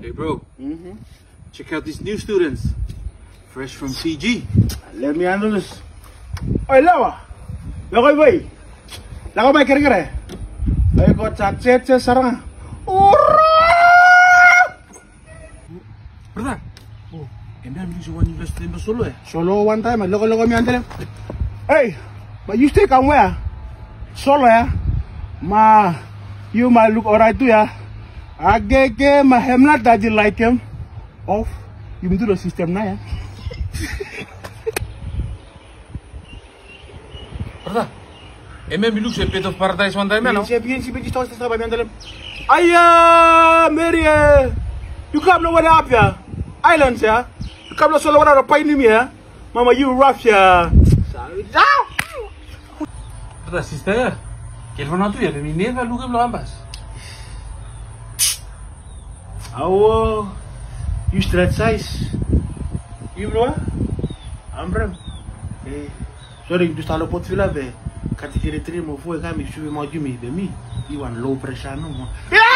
Hey, bro. Mm-hmm. Check out these new students. Fresh from CG. Let me handle this. Oi, lawa. Lawa, boy. Lawa, boy, kere kere. Ay, ko, chat, chat, sarang. Brother. Oh, and I'm using one you guys solo, eh? Solo one time, and logo, logo, me, andele. Hey, but you stay can wear solo, yeah. Ma, you might look alright too, yeah? Agege ma hemna daji like him. Off. You do the system na ya. Brother. A bit of paradise one time, no? Bien, bien, si bien, sto sta mi handle. Aya, Mary. eh, You come no where up ya. Islands ya. You come no solo where pa ni mi ya. Mama you rough ya. Brother, sister. Que el fono tuyo, de mi nieta, look at ambas. Awo, you stretch Ао, you Имруа? Амбрам. Э, sorry, du sta lo pot fila be. Katikere tre mo fo e ka mi shubi mo jumi be mi. Iwan low pressure no mo. Yeah!